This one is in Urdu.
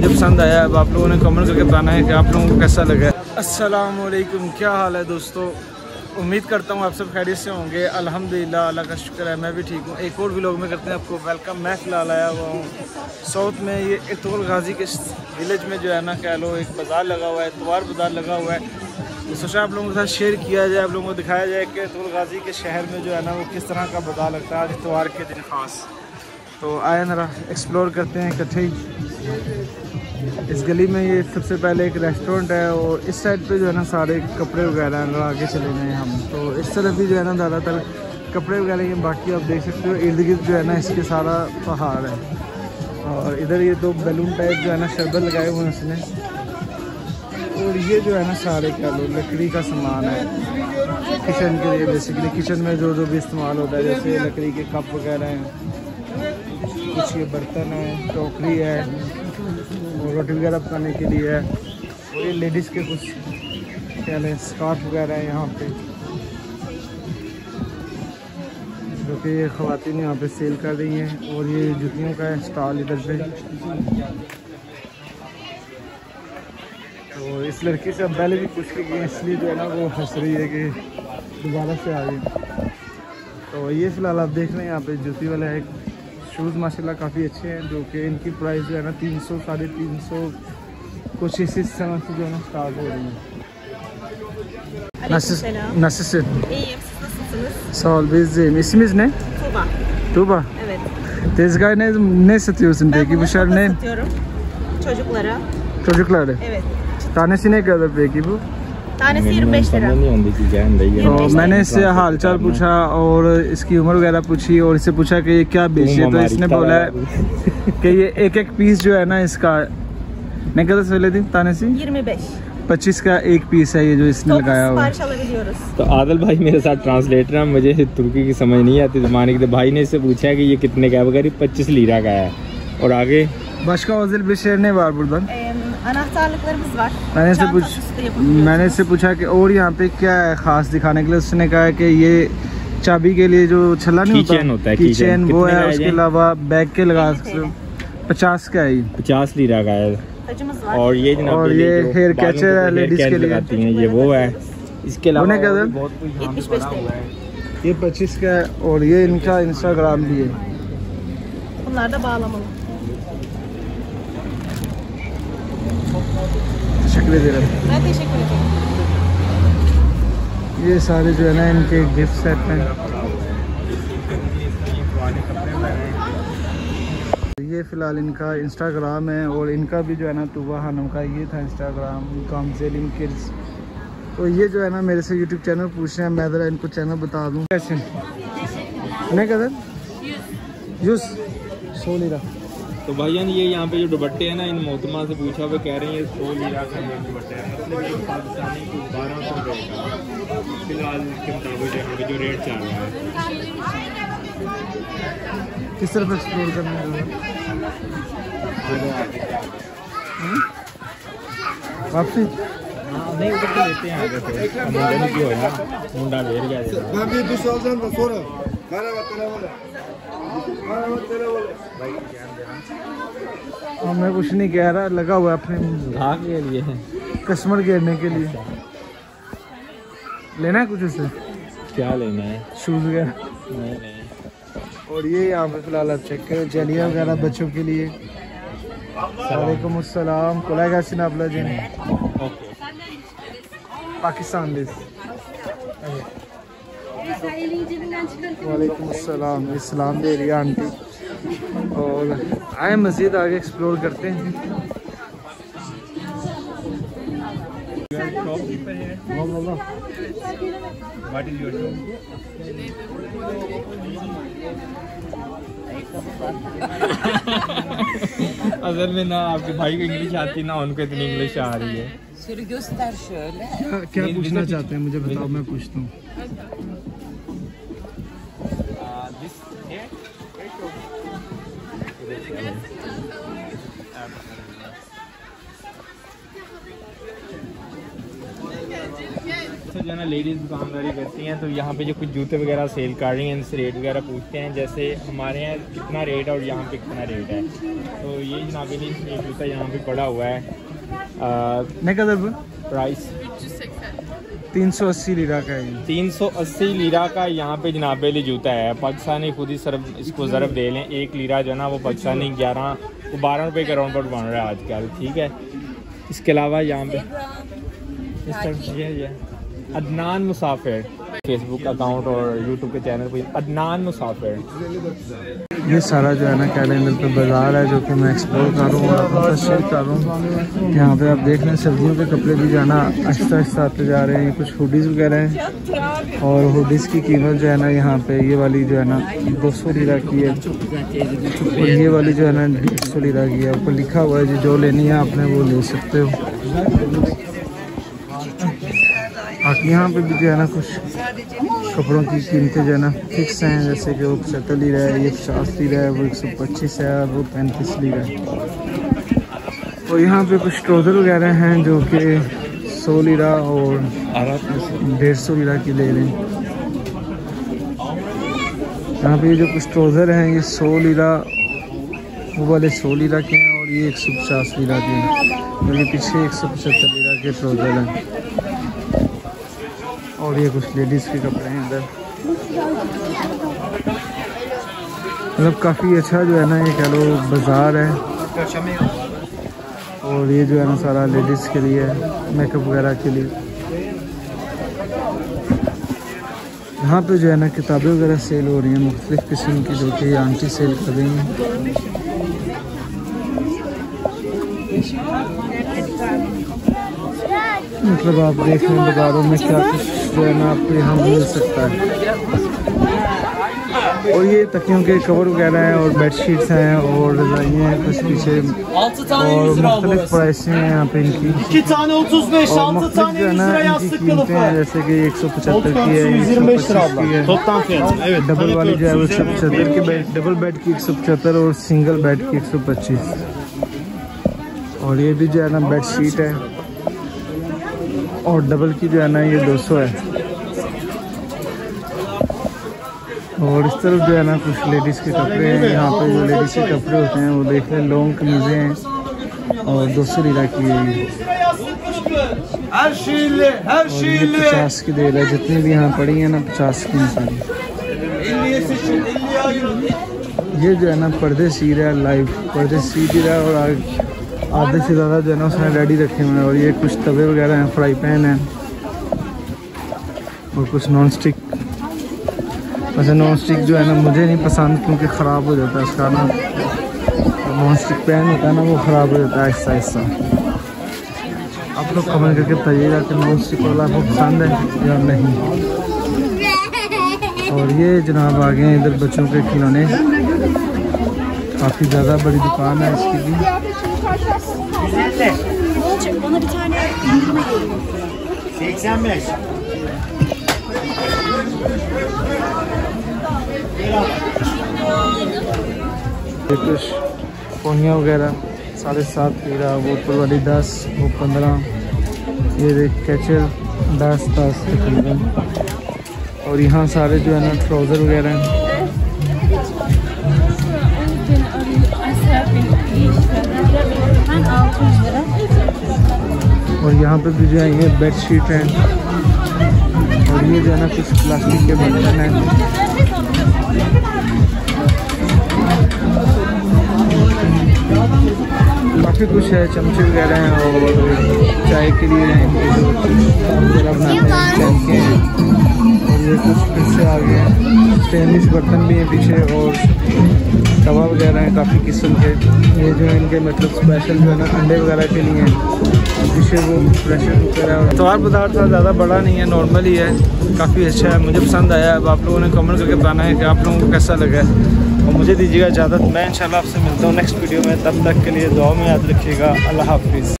مجھے پسند آیا اب آپ لوگوں نے کمنٹ کر کے بتانا ہے کہ آپ لوگوں کو کیسا لگا السلام علیکم، کیا حال ہے دوستو؟ امید کرتا ہوں آپ سب خیریت سے ہوں گے۔ الحمدللہ، اللہ کا شکر ہے، میں بھی ٹھیک ہوں۔ ایک اور ولاگ میں کرتے ہیں آپ کو ویلکم میں فی الحال آیا ہوا ہوں ساؤتھ میں، یہ اتول غازی کے ولیج میں جو ہے نا کہہ لو ایک بازار لگا ہوا ہے، اتوار بازار لگا ہوا ہے۔ تو سوچا آپ لوگوں کے ساتھ شیئر کیا جائے، آپ لوگوں کو دکھایا جائے کہ اتول غازی کے شہر میں جو ہے نا، وہ کس طرح کا بازار لگتا ہے آج اتوار کے دن خاص۔ تو آئے ذرا ایکسپلور کرتے ہیں، اکٹھے ہی۔ اس گلی میں یہ سب سے پہلے ایک ریسٹورنٹ ہے اور اس سائڈ پہ جو ہے نا سارے کپڑے وغیرہ ہیں آگے چلے گئے ہم۔ تو اس طرف بھی جو ہے نا زیادہ تر کپڑے وغیرہ یہ باقی آپ دیکھ سکتے ہو ارد گرد جو ہے نا اس کے سارا پہاڑ ہے۔ اور ادھر یہ دو بیلون ٹائپ جو ہے نا شربت لگائے ہوئے ہیں اس نے۔ اور یہ جو ہے نا سارے کیا لو لکڑی کا سامان ہے۔ کچن کے لیے بیسکلی کچن میں جو جو بھی استعمال ہوتا ہے، جیسے لکڑی کے کپ وغیرہ ہیں، کچھ یہ برتن ہے ٹوکری ہے۔ روٹی وغیرہ پکانے کے لیے ہے۔ اور یہ لیڈیز کے کچھ کیا لیں اسکارف وغیرہ ہیں یہاں پہ۔ جو کہ یہ خواتین یہاں پہ سیل کر رہی ہیں اور یہ جوتیوں کا ہے اسٹال ادھر پہ تو اس لڑکی سے ہم پہلے بھی پوچھ کے گئے اس لیے جو ہے نا وہ ہنس رہی ہے کہ دوبارہ سے آ گئی۔ تو یہ فی الحال آپ دیکھ رہے ہیں، یہاں پہ جوتی والا ہے۔ شوز ماشاء اللہ کافی اچھے ہیں جو کہ ان کی پرائز جو ہے نا تین سو ساڑھے تین سو کچھ اسی سمے سے جو ہے نا اسٹارٹ ہو رہی ہیں Aleykümselam. Nasılsın? İyiyim, siz nasılsınız? Sağ ol biz deyim. İsminiz ne? Tuğba. Tuğba. Evet. Tezgah ne, ne satıyorsun Ben peki? Bu bunu şer toka ne? satıyorum. Çocuklara. Çocukları. Evet. Tanesi ne kadar peki bu? Tanesi 25 lira. تو بیچ میں نے۔ اس سے حال چال پوچھا اور اس کی عمر وغیرہ پوچھی اور اس سے پوچھا کہ یہ کیا بیچی ہے تو اس نے بولا ہے کہ یہ ایک ایک پیس جو ہے نا اس کا نے کہتے سویلے تھی تانے سی 25. پچیس کا ایک پیس ہے یہ جو اس نے لگایا ہوا. تو عادل بھائی میرے ساتھ ٹرانسلیٹر ہیں مجھے ترکی کی سمجھ نہیں آتی زمانے کی تو بھائی نے اس سے پوچھا ہے کہ یہ کتنے کا ہے رہی پچیس لیرا کا ہے اور آگے bir şey ne var buradan? Ee, anahtarlıklarımız var. میں نے اس سے Çanta yapabiliyoruz. میں نے اس سے پوچھا کہ اور یہاں پہ کیا ہے خاص دکھانے کے لیے اس نے کہا ہے کہ یہ چابی کے لیے جو چھلا نہیں chain ہوتا ہے, کی key chain. چین وہ ہے اس کے؟ علاوہ بیگ کے لگا سکتے ہو. پچاس کا ہے یہ پچاس لیرا کا ہے. اور یہ جناب اور یہ catcher کو ہے cap کے لیے۔ لگاتی ہیں یہ وہ ہے اس کے علاوہ بہت کچھ یہاں پہ 75 بنا ہوا ہے یہ پچیس کا ہے اور یہ ان کا انسٹاگرام بھی ہے Bunlar da bağlamalı. شکریہ دے رہا ہوں Ben ederim. یہ سارے جو ہے نا ان کے گفٹ سیٹ ہیں۔ یہ فی الحال ان کا انسٹاگرام ہے اور ان کا بھی جو ہے نا طوبہ خانم کا یہ تھا انسٹاگرام کام زیلم کڈس تو یہ جو ہے نا میرے سے یوٹیوب چینل پوچھ رہے ہیں میں ذرا ان کو چینل بتا دوں۔ کیسے نہیں کدھر یوس سو لیرا تو بھائی جان یہ یہاں پہ جو دوپٹے ہیں نا ان محتمہ سے پوچھا وہ کہہ رہے ہیں یہ سو لیرا کا یہ دوپٹے ہیں مطلب یہ پاکستانی کو بارہ سو روپے کا فی الحال کے مطابق یہاں پہ جو ریٹ چل رہا ہے۔ کس طرف ایکسپلور کرنا ہے واپسی؟ نہیں ادھر تو لیتے ہیں۔ آگے سے منڈا ہے۔ دیر گیا اور میں کچھ نہیں کہہ رہا لگا ہوا اپنے گھا کے لیے کسٹمر گھیرنے کے لیے۔ لینا ہے کچھ اس سے کیا لینا ہے؟ شوز وغیرہ۔ اور یہ یہاں پہ فی الحال آپ چیک کریں جلیاں وغیرہ بچوں کے لیے۔ وعلیکم السلام کولائی گاسین آپ جی؟ پاکستان دیس۔ وعلیکم السلام اسلام دے رہی آنٹی۔ اور آئے مزید آگے ایکسپلور کرتے ہیں۔ واٹ از یور شاپ اصل میں نہ آپ کے بھائی کو انگلش آتی نہ ان کو اتنی انگلش آ رہی ہے۔ کیا کیا پوچھنا چاہتے ہیں؟ مجھے بتاؤ میں پوچھتا ہوں۔ اکثر جو ہے نا لیڈیز دکانداری کرتی ہیں تو یہاں پہ جو کچھ جوتے وغیرہ سیل کر رہی ہیں ان سے ریٹ وغیرہ پوچھتے ہیں جیسے ہمارے یہاں کتنا ریٹ ہے اور یہاں پہ کتنا ریٹ ہے؟ تو یہ جناب جوتا یہاں پہ پڑا ہوا ہے پرائس تین سو اسی لیرا کا ہے تین سو اسی لیرا کا یہاں پہ جناب علی جوتا ہے۔ پاکستانی خود ہی صرف اس کو ضرب دے لیں۔ ایک لیرا جو ہے نا وہ پاکستانی گیارہ، وہ بارہ روپے کے راؤنڈ پر بن رہا ہے آج کل، ٹھیک ہے؟ اس کے علاوہ یہاں پہ اس طرح یہ یہ Adnan Musafir Facebook account اور یوٹیوب کے چینل پہ عدنان مسافر یہ سارا جو ہے نا کیلنڈر پہ بازار ہے جو کہ میں ایکسپلور کر رہا ہوں اور آپ کو شیئر کر رہا ہوں یہاں پہ آپ دیکھ رہے ہیں سبزیوں کے کپڑے بھی جو ہے نا آہستہ آہستہ آتے جا رہے ہیں، کچھ ہوڈیز وغیرہ ہیں۔ اور ہوڈیز کی قیمت جو ہے نا یہاں پہ یہ والی جو ہے نا دو سو لیرہ کی ہے۔ اور یہ والی جو ہے نا ڈیڑھ سو لیرہ کی ہے۔ اوپر لکھا ہوا ہے جی جو لینی ہے آپ نے وہ لے سکتے ہو۔ یہاں پہ بھی جو ہے نا کچھ کپڑوں کی قیمتیں جو ہے نا فکس ہیں، جیسے کہ وہ پچہتر لیرہ ہے یہ پچاس لیرہ ہے، وہ ایک سو پچیس ہے اور وہ پینتیس لیرہ ہے۔ اور یہاں پہ کچھ ٹروزر وغیرہ ہیں جو کہ سو لیرہ اور ڈیڑھ سو لیرہ کی لے لیں۔ یہاں پہ یہ جو کچھ ٹروزر ہیں، یہ سو لیرہ وہ والے سو لیرہ کے ہیں اور یہ ایک سو پچاس لیرہ کے ہیں۔ اور یہ پیچھے ایک سو پچہتر لیرہ کے ٹروزر ہیں۔ اور یہ کچھ لیڈیز کے کپڑے ہیں ادھر۔ مطلب کافی اچھا جو ہے نا، یہ کہہ لو بازار ہے۔ اور یہ جو ہے نا سارا لیڈیز کے لیے میک اپ وغیرہ کے لیے۔ یہاں پہ جو ہے نا کتابیں وغیرہ سیل ہو رہی ہیں، مختلف قسم کی جو کہ آنٹی سیل کر رہی ہیں۔ مطلب آپ دیکھ رہے ہیں بازاروں میں کیا کچھ جو ہے نا آپ کو یہاں مل سکتا ہے۔ اور یہ تکیوں کے کور وغیرہ ہیں اور بیڈ شیٹس ہیں اور رضائیاں ہیں کچھ پیچھے۔ اور مختلف پرائسیں ہیں یہاں پہ ان کی۔ اور مختلف جو ہے نا ان کی قیمتیں ہیں جیسے کہ ایک سو پچہتر کی ہے ایک سو پچیس کی ہے۔ ڈبل والی جو ہے وہ ایک سو پچہتر کی بیڈ ڈبل بیڈ کی ایک سو پچہتر اور سنگل بیڈ کی ایک سو پچیس۔ اور یہ بھی جو ہے نا بیڈ شیٹ ہے۔ اور ڈبل کی جو ہے نا یہ دو سو ہے۔ اور اس طرف جو ہے نا کچھ لیڈیز کے کپڑے ہیں۔ یہاں پہ جو لیڈیز کے کپڑے ہوتے ہیں وہ دیکھ لیں۔ لانگ قمیضیں ہیں اور دو سو لیرہ کی ہے اور یہ پچاس کی دے رہا ہے۔ جتنی بھی یہاں پڑی ہیں نا، پچاس کی ساری۔ یہ جو ہے نا پردے سی رہا ہے لائیو پردے سی بھی رہا ہے اور آگے آدھے سے زیادہ جو ہے نا اس نے ریڈی رکھے ہوئے ہیں اور یہ کچھ توے وغیرہ ہیں فرائی پین ہیں اور کچھ نان اسٹک ویسے نان اسٹک جو ہے نا مجھے نہیں پسند کیونکہ خراب ہو جاتا ہے اس کا نا نان اسٹک پین ہوتا ہے نا وہ خراب ہو جاتا ہے آہستہ آہستہ آپ لوگ کمنٹ کر کے بتائیے گا کہ نان اسٹک والا آپ کو پسند ہے یا نہیں اور یہ جناب آگے ہیں ادھر بچوں کے کھلونے کافی زیادہ بڑی دکان ہے اس کی بھی Bana bir tane indirme geliyor. 85. یہ کچھ پونیاں وغیرہ ساڑھے سات لیرہ وہ اوپر والی دس وہ پندرہ یہ دیکھ کیچر دس دس تقریباً اور یہاں سارے جو ہے نا ٹراؤزر وغیرہ ہیں اور یہاں پہ بھی جو ہے یہ بیڈ شیٹ ہیں۔ اور یہ جو ہے نا کچھ پلاسٹک کے برتن ہیں۔ کافی کچھ ہے، چمچے وغیرہ ہیں اور چائے کے لیے ہیں۔ اور یہ کچھ پھر سے آگے۔ ہیں اسٹینلیس برتن بھی ہیں پیچھے اور توا وغیرہ ہیں، کافی قسم کے۔ یہ جو ہے ان کے مطلب اسپیشل جو ہے نا، انڈے وغیرہ کے لیے ہیں۔ اور پیچھے وہ پریشر کوکر ہے تو بازار تھا، زیادہ بڑا نہیں ہے نارمل ہی ہے۔ کافی اچھا ہے، مجھے پسند آیا۔ اب آپ لوگوں نے کمنٹ کر کے بتانا ہے کہ آپ لوگوں کو کیسا لگا۔ ہے اور مجھے دیجیے گا اجازت، میں انشاءاللہ آپ سے ملتا ہوں نیکسٹ ویڈیو میں۔ تب تک کے لیے دعاؤں میں یاد رکھیے گا۔ اللہ حافظ۔